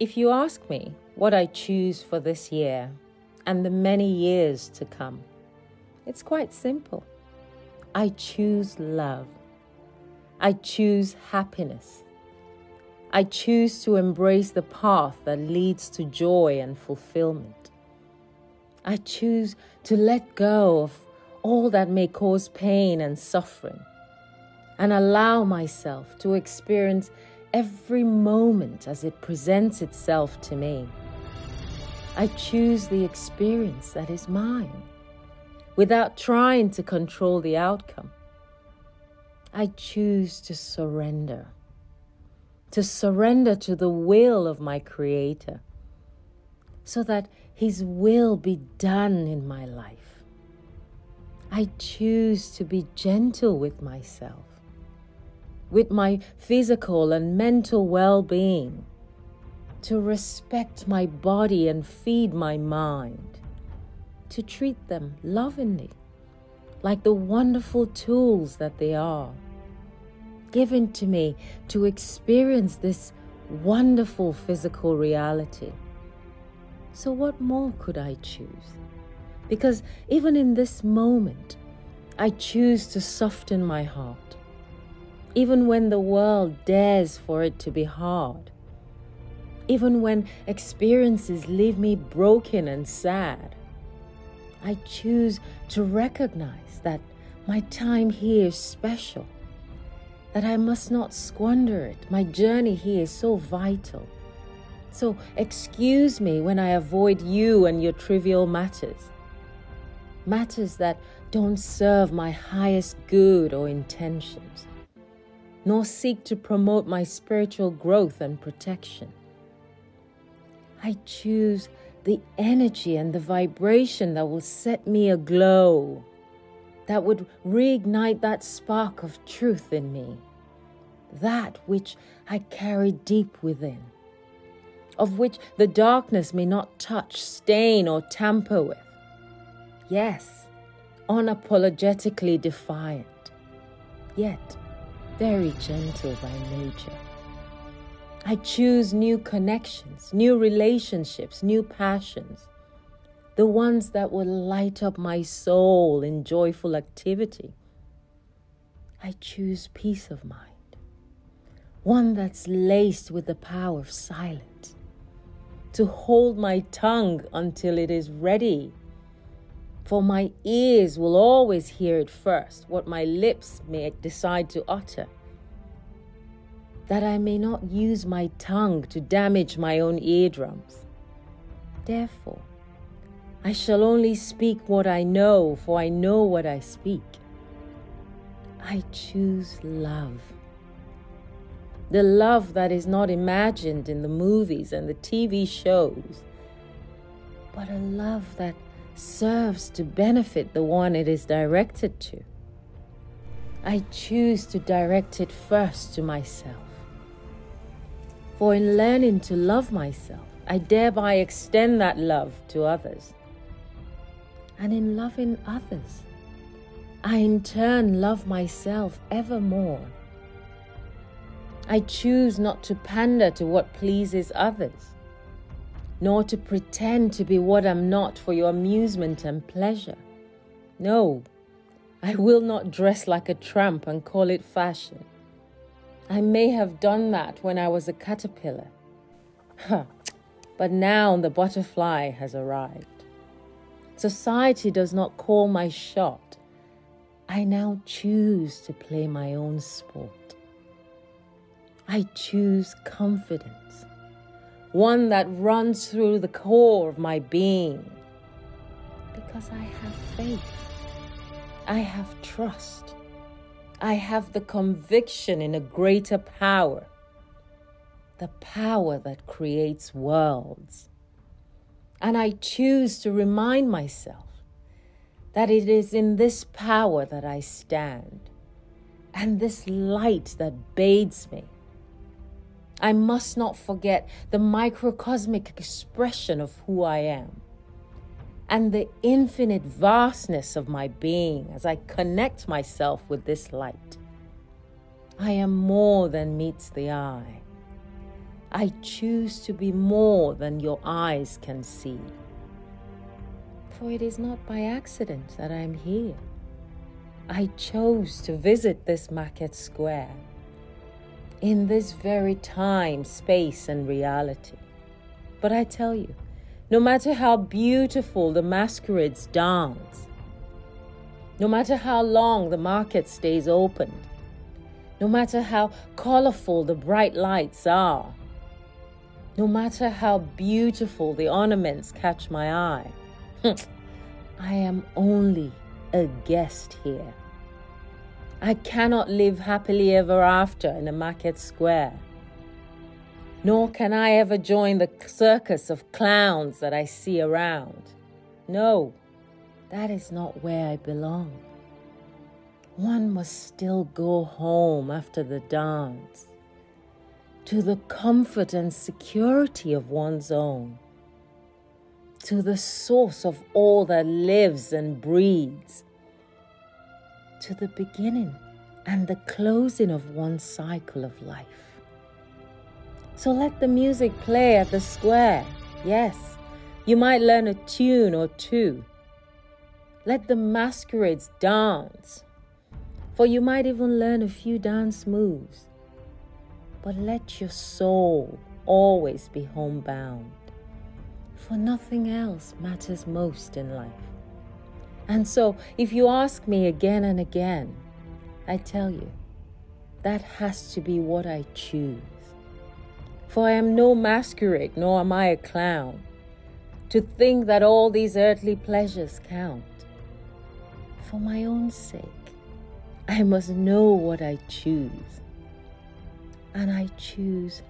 If you ask me what I choose for this year and the many years to come, it's quite simple. I choose love. I choose happiness. I choose to embrace the path that leads to joy and fulfillment. I choose to let go of all that may cause pain and suffering and allow myself to experience every moment as it presents itself to me. I choose the experience that is mine without trying to control the outcome. I choose to surrender, to surrender to the will of my Creator so that His will be done in my life. I choose to be gentle with myself with my physical and mental well being, to respect my body and feed my mind, to treat them lovingly, like the wonderful tools that they are, given to me to experience this wonderful physical reality. So, what more could I choose? Because even in this moment, I choose to soften my heart even when the world dares for it to be hard, even when experiences leave me broken and sad, I choose to recognize that my time here is special, that I must not squander it. My journey here is so vital. So excuse me when I avoid you and your trivial matters, matters that don't serve my highest good or intentions nor seek to promote my spiritual growth and protection. I choose the energy and the vibration that will set me aglow, that would reignite that spark of truth in me, that which I carry deep within, of which the darkness may not touch, stain, or tamper with. Yes, unapologetically defiant, yet very gentle by nature. I choose new connections, new relationships, new passions, the ones that will light up my soul in joyful activity. I choose peace of mind, one that's laced with the power of silence, to hold my tongue until it is ready for my ears will always hear it first, what my lips may decide to utter. That I may not use my tongue to damage my own eardrums. Therefore, I shall only speak what I know, for I know what I speak. I choose love. The love that is not imagined in the movies and the TV shows, but a love that serves to benefit the one it is directed to. I choose to direct it first to myself. For in learning to love myself, I thereby extend that love to others. And in loving others, I in turn love myself ever more. I choose not to pander to what pleases others nor to pretend to be what I'm not for your amusement and pleasure. No, I will not dress like a tramp and call it fashion. I may have done that when I was a caterpillar. Huh. But now the butterfly has arrived. Society does not call my shot. I now choose to play my own sport. I choose confidence one that runs through the core of my being. Because I have faith, I have trust, I have the conviction in a greater power, the power that creates worlds. And I choose to remind myself that it is in this power that I stand and this light that bathes me I must not forget the microcosmic expression of who I am and the infinite vastness of my being as I connect myself with this light. I am more than meets the eye. I choose to be more than your eyes can see. For it is not by accident that I am here. I chose to visit this market square in this very time, space, and reality. But I tell you, no matter how beautiful the masquerades dance, no matter how long the market stays open, no matter how colorful the bright lights are, no matter how beautiful the ornaments catch my eye, I am only a guest here. I cannot live happily ever after in a market square. Nor can I ever join the circus of clowns that I see around. No, that is not where I belong. One must still go home after the dance to the comfort and security of one's own, to the source of all that lives and breathes to the beginning and the closing of one cycle of life. So let the music play at the square. Yes, you might learn a tune or two. Let the masquerades dance, for you might even learn a few dance moves. But let your soul always be homebound, for nothing else matters most in life. And so, if you ask me again and again, I tell you, that has to be what I choose. For I am no masquerade, nor am I a clown, to think that all these earthly pleasures count. For my own sake, I must know what I choose. And I choose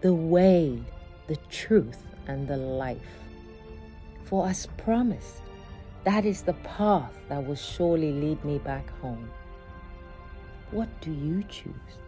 the way, the truth, and the life. For as promised, that is the path that will surely lead me back home. What do you choose?